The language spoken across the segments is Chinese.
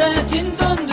的叮咚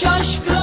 şaşkın